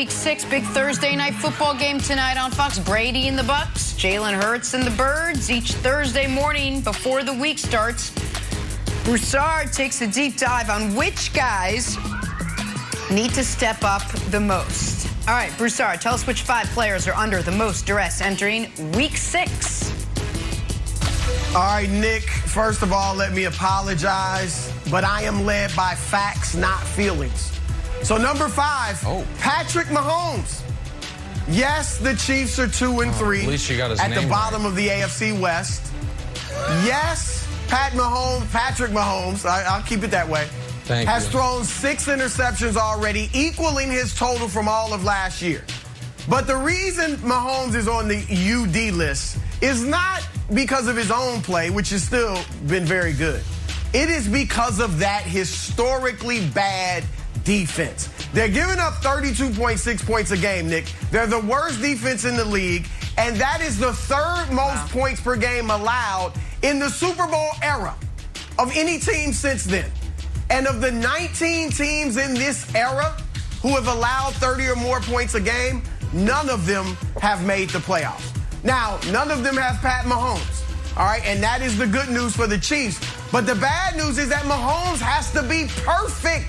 Week 6, big Thursday night football game tonight on Fox. Brady and the Bucks, Jalen Hurts and the Birds each Thursday morning before the week starts. Broussard takes a deep dive on which guys need to step up the most. All right, Broussard, tell us which five players are under the most duress entering Week 6. All right, Nick, first of all, let me apologize, but I am led by facts, not feelings. So, number five, oh. Patrick Mahomes. Yes, the Chiefs are two and oh, three at, least you got his at the bottom right. of the AFC West. Yes, Pat Mahomes, Patrick Mahomes, I, will keep it that way, Thank has you. thrown six interceptions already, equaling his total from all of last year. But the reason Mahomes is on the UD list is not because of his own play, which has still been very good. It is because of that historically bad defense. They're giving up 32.6 points a game, Nick. They're the worst defense in the league, and that is the third most wow. points per game allowed in the Super Bowl era of any team since then. And of the 19 teams in this era who have allowed 30 or more points a game, none of them have made the playoffs. Now, none of them have Pat Mahomes. All right, and that is the good news for the Chiefs. But the bad news is that Mahomes has to be perfect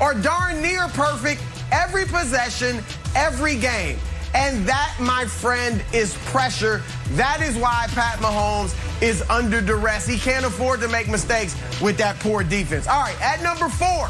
or darn near perfect every possession, every game. And that, my friend, is pressure. That is why Pat Mahomes is under duress. He can't afford to make mistakes with that poor defense. All right, at number four,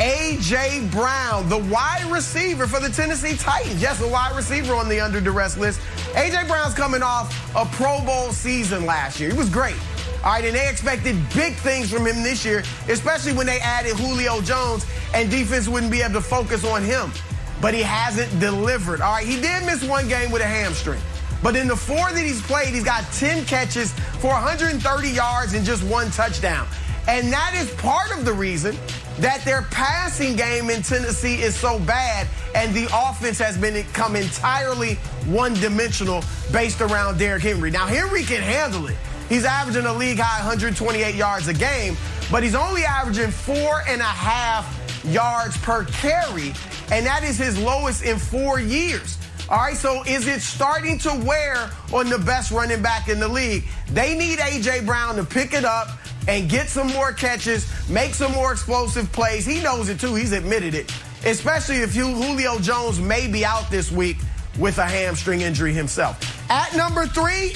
A.J. Brown, the wide receiver for the Tennessee Titans. Yes, a wide receiver on the under duress list. A.J. Brown's coming off a Pro Bowl season last year. He was great. All right, and they expected big things from him this year, especially when they added Julio Jones and defense wouldn't be able to focus on him. But he hasn't delivered. All right, he did miss one game with a hamstring. But in the four that he's played, he's got 10 catches for 130 yards and just one touchdown. And that is part of the reason that their passing game in Tennessee is so bad and the offense has become entirely one dimensional based around Derrick Henry. Now, Henry can handle it. He's averaging a league high 128 yards a game, but he's only averaging four and a half yards per carry, and that is his lowest in four years. All right, so is it starting to wear on the best running back in the league? They need A.J. Brown to pick it up and get some more catches, make some more explosive plays. He knows it too. He's admitted it, especially if you Julio Jones may be out this week with a hamstring injury himself. At number three,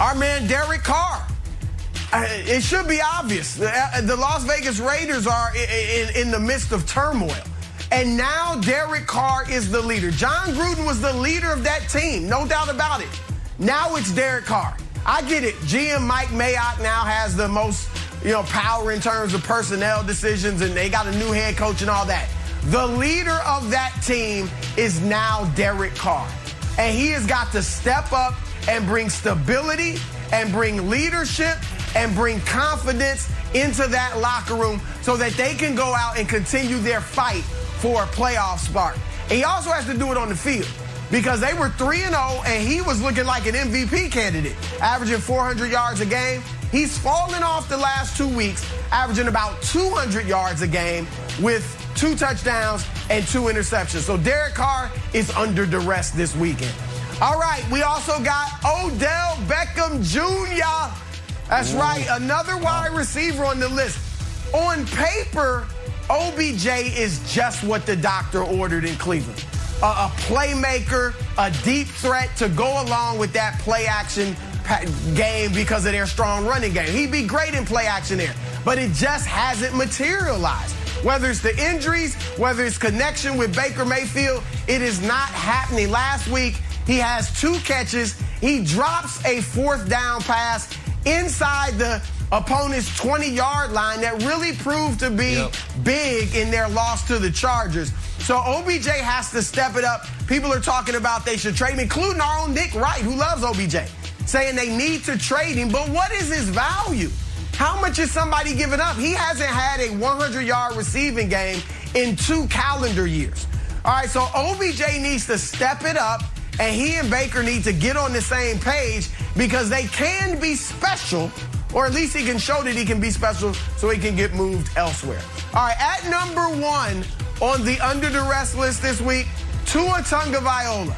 our man Derek Carr. Uh, it should be obvious. Uh, the Las Vegas Raiders are in the midst of turmoil. And now Derek Carr is the leader. Jon Gruden was the leader of that team, no doubt about it. Now it's Derek Carr. I get it. GM Mike Mayock now has the most, you know, power in terms of personnel decisions, and they got a new head coach and all that. The leader of that team is now Derek Carr. And he has got to step up and bring stability and bring leadership and bring confidence into that locker room so that they can go out and continue their fight for a playoff spot. And he also has to do it on the field because they were 3 0 and he was looking like an MVP candidate, averaging 400 yards a game. He's fallen off the last two weeks, averaging about 200 yards a game with two touchdowns and two interceptions. So Derek Carr is under duress this weekend. All right, we also got Odell Beckham Jr. That's Ooh. right, another wide receiver on the list. On paper, OBJ is just what the doctor ordered in Cleveland a, a playmaker, a deep threat to go along with that play action game because of their strong running game. He'd be great in play action there, but it just hasn't materialized. Whether it's the injuries, whether it's connection with Baker Mayfield, it is not happening. Last week, he has two catches. He drops a fourth down pass inside the opponent's 20 yard line that really proved to be yep. big in their loss to the Chargers. So OBJ has to step it up. People are talking about they should trade him, including our own Nick Wright, who loves OBJ, saying they need to trade him. But what is his value? How much is somebody giving up? He hasn't had a 100 yard receiving game in two calendar years. All right, so OBJ needs to step it up, and he and Baker need to get on the same page because they can be special, or at least he can show that he can be special so he can get moved elsewhere. All right, at number one, on the under duress list this week, Tua Tagovailoa.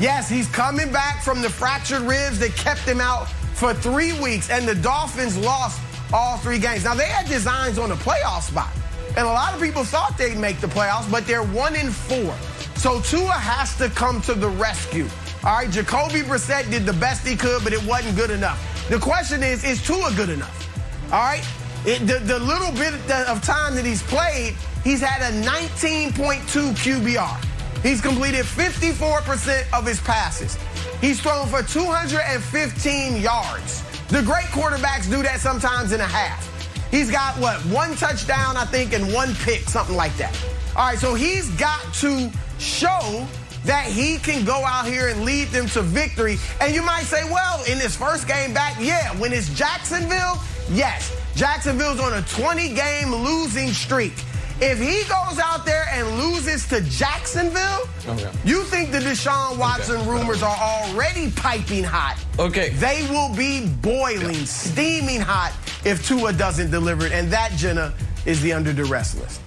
Yes, he's coming back from the fractured ribs that kept him out for three weeks, and the Dolphins lost all three games. Now, they had designs on a playoff spot, and a lot of people thought they'd make the playoffs, but they're one in four. So Tua has to come to the rescue. All right, Jacoby Brissett did the best he could, but it wasn't good enough. The question is, is Tua good enough? All right, it, the, the little bit of time that he's played, he's had a 19.2 QBR. He's completed 54% of his passes. He's thrown for 215 yards. The great quarterbacks do that sometimes in a half. He's got what, one touchdown, I think, and one pick, something like that. All right, so he's got to show that he can go out here and lead them to victory. And you might say, well, in his first game back, yeah. When it's Jacksonville, yes. Jacksonville's on a 20 game losing streak. If he goes out there and loses to Jacksonville, oh, okay. you think the Deshaun Watson okay. rumors are already piping hot. Okay. They will be boiling, yeah. steaming hot if Tua doesn't deliver it. And that, Jenna, is the under duress list.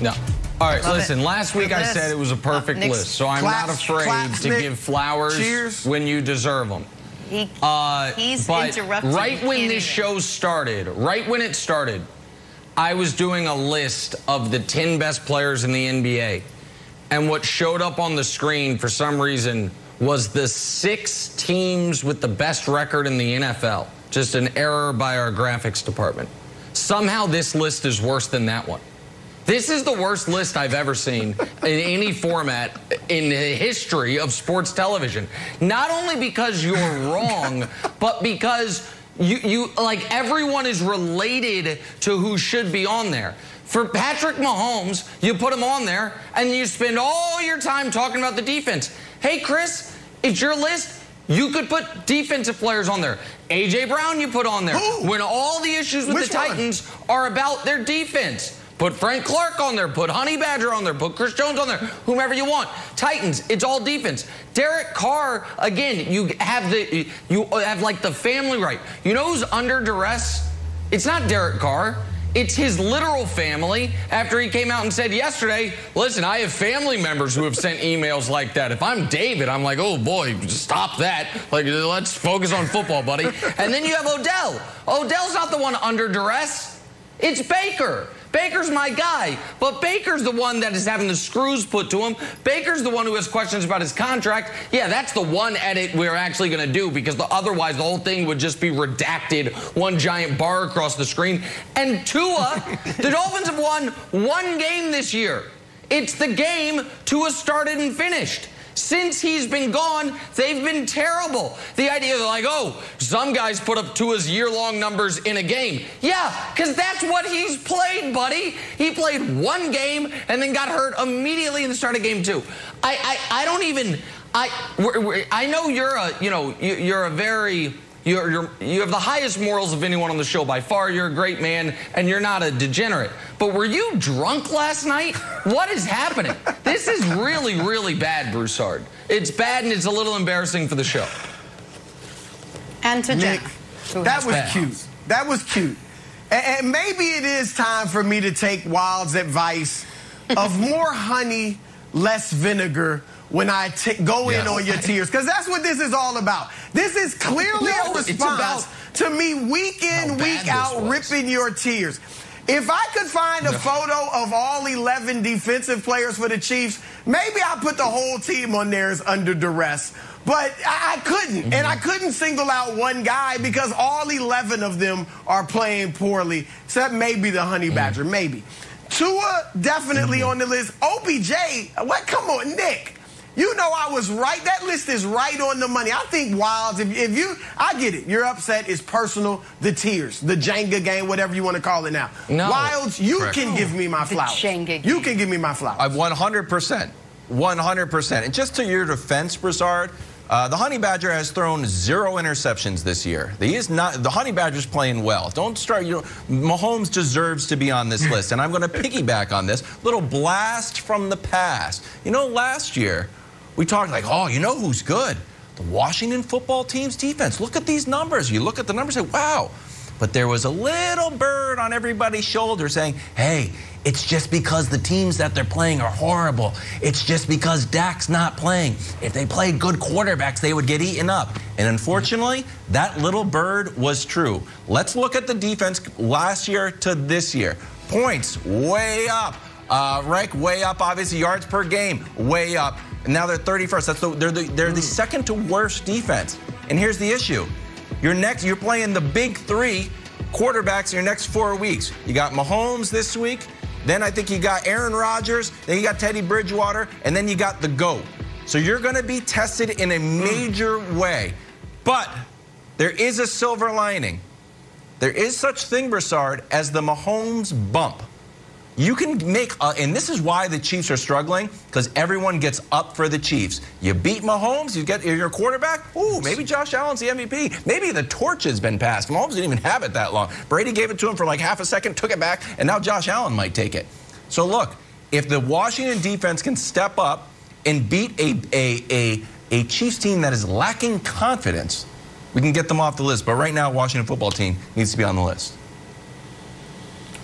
No. All right, Love listen, it. last week I said it was a perfect uh, list, so I'm claps, not afraid claps, to Nick. give flowers Cheers. when you deserve them. He, uh, he's but right when this show started, right when it started, I was doing a list of the 10 best players in the NBA. And what showed up on the screen for some reason was the six teams with the best record in the NFL. Just an error by our graphics department. Somehow this list is worse than that one. This is the worst list I've ever seen in any format in the history of sports television. Not only because you're wrong, but because you, you like everyone is related to who should be on there. For Patrick Mahomes, you put him on there and you spend all your time talking about the defense. Hey, Chris, it's your list. You could put defensive players on there. A.J. Brown, you put on there. Who? When all the issues with Which the Titans one? are about their defense. Put Frank Clark on there. Put Honey Badger on there. Put Chris Jones on there. Whomever you want. Titans. It's all defense. Derek Carr. Again, you have the you have like the family right. You know who's under duress? It's not Derek Carr. It's his literal family after he came out and said yesterday, listen, I have family members who have sent emails like that. If I'm David, I'm like, oh boy, stop that. Like, let's focus on football, buddy. And then you have Odell. Odell's not the one under duress. It's Baker. Baker's my guy, but Baker's the one that is having the screws put to him. Baker's the one who has questions about his contract. Yeah, that's the one edit we're actually going to do because the, otherwise the whole thing would just be redacted, one giant bar across the screen. And Tua, the Dolphins have won one game this year. It's the game Tua started and finished. Since he's been gone, they've been terrible. The idea they're like, oh, some guys put up Tua's year long numbers in a game. Yeah, because that's what he's played, buddy. He played one game and then got hurt immediately in the start of game two. I, I, I don't even. I, we're, we're, I know you're a, you know, you're a very you're, you're, you have the highest morals of anyone on the show by far. You're a great man, and you're not a degenerate. But were you drunk last night? What is happening? This is really, really bad, Broussard. It's bad, and it's a little embarrassing for the show. And to Nick, that was bad. cute. That was cute. And, and maybe it is time for me to take Wild's advice of more honey, less vinegar when I go in on your tiers. Because that's what this is all about. This is clearly no, a response to me week in, week out, ripping your tiers. If I could find a no. photo of all 11 defensive players for the Chiefs, maybe I'll put the whole team on there as under duress. But I, couldn't. Mm-hmm. And I couldn't single out one guy because all 11 of them are playing poorly, except maybe the Honey Badger, mm-hmm. maybe. Tua definitely mm-hmm. on the list. OBJ, what? Come on, Nick. You know I was right. That list is right on the money. I think Wildes, if, if you, I get it. You're upset. It's personal. The tiers, the Jenga game, whatever you want to call it now. No. Wildes, you Correct. can give me my flowers. The Jenga game. You can give me my flowers. I 100%. 100%. And just to your defense, Broussard, uh, the Honey Badger has thrown zero interceptions this year. He is not. The Honey Badger's playing well. Don't start. You know, Mahomes deserves to be on this list, and I'm going to piggyback on this little blast from the past. You know, last year we talk like, oh, you know who's good? The Washington football team's defense. Look at these numbers. You look at the numbers and say, wow, But there was a little bird on everybody's shoulder saying, hey, it's just because the teams that they're playing are horrible. It's just because Dak's not playing. If they played good quarterbacks, they would get eaten up. And unfortunately, that little bird was true. Let's look at the defense last year to this year. Points way up. Uh, rank way up, obviously. Yards per game way up. And now they're 31st. That's the, they're the, they're the hmm. second to worst defense. And here's the issue. You're next. You're playing the big three quarterbacks in your next four weeks. You got Mahomes this week. Then I think you got Aaron Rodgers. Then you got Teddy Bridgewater. And then you got the GOAT. So you're going to be tested in a hmm. major way. But there is a silver lining. There is such thing, Broussard, as the Mahomes bump. You can make, uh, and this is why the Chiefs are struggling, because everyone gets up for the Chiefs. You beat Mahomes, you get your quarterback. Ooh, maybe Josh Allen's the MVP. Maybe the torch has been passed. Mahomes didn't even have it that long. Brady gave it to him for like half a second, took it back, and now Josh Allen might take it. So look, if the Washington defense can step up and beat a a a, a Chiefs team that is lacking confidence, we can get them off the list. But right now, Washington football team needs to be on the list.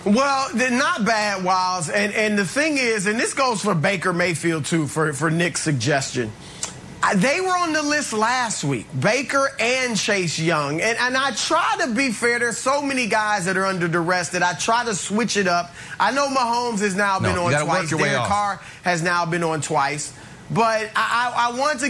Well, they're not bad, Wildes. And and the thing is, and this goes for Baker Mayfield too, for, for Nick's suggestion. They were on the list last week, Baker and Chase Young. And, and I try to be fair. There's so many guys that are under duress that I try to switch it up. I know Mahomes has now been on twice. Derek Carr has now been on twice. But I, I, I want to